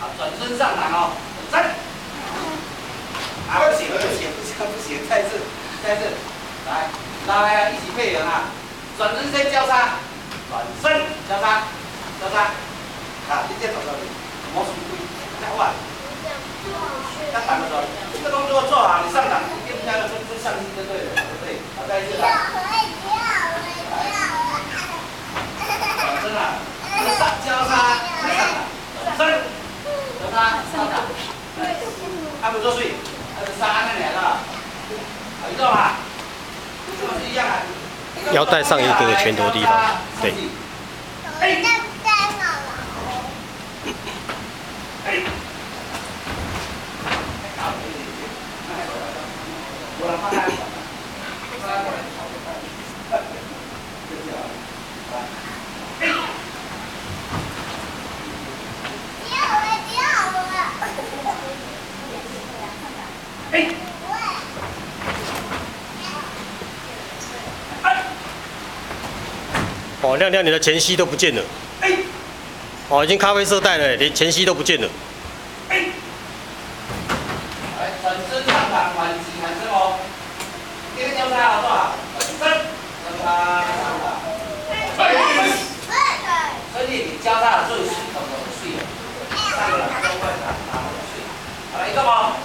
好，转身上篮哦，交叉，转身交叉，交叉。好，今天早上，我，听话，刚打的时候。年了，知道吧？一样？要带上一个拳头的地方，对。不。哎。我来放。哎、欸，哦，亮亮，你的前膝都不见了。哎、哦，已经咖啡色带了，连前膝都不见了。交大最水，怎么水？上个月都问他，他怎么水？好，一个包。